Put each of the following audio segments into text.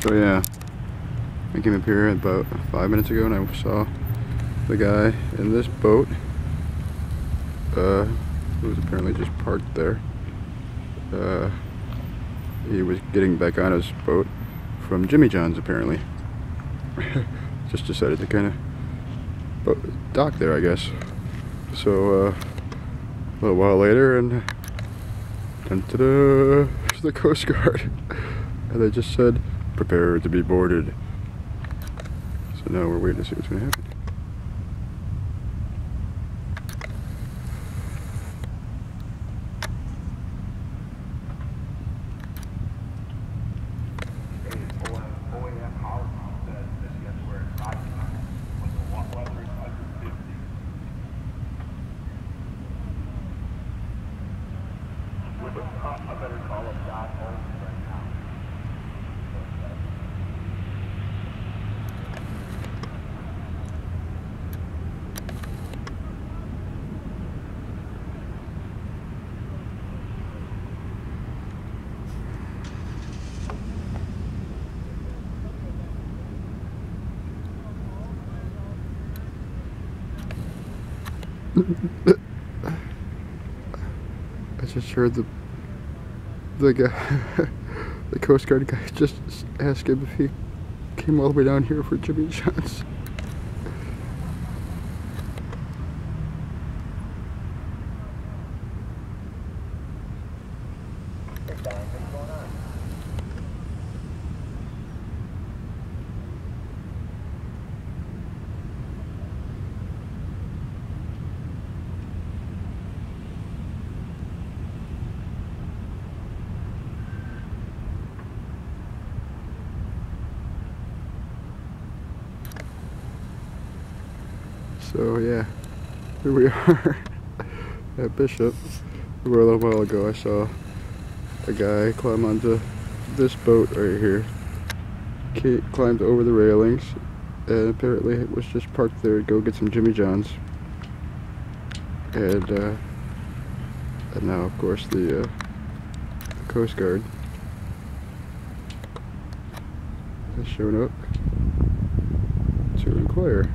So yeah, I came up here about five minutes ago and I saw the guy in this boat uh, who was apparently just parked there. Uh, he was getting back on his boat from Jimmy John's apparently. just decided to kind of dock there I guess. So uh, a little while later and dun, -da the Coast Guard. and they just said, prepare to be boarded. So now we're waiting to see what's going to happen. I better call up Holmes right now. I just heard the the guy, the Coast Guard guy, just asked him if he came all the way down here for Jimmy John's. So yeah, here we are at Bishop. Where a little while ago I saw a guy climb onto this boat right here. He climbed over the railings and apparently it was just parked there to go get some Jimmy John's. And, uh, and now of course the, uh, the Coast Guard has shown up to inquire.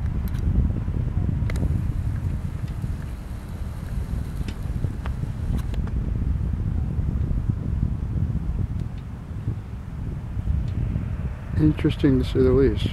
Interesting to say the least.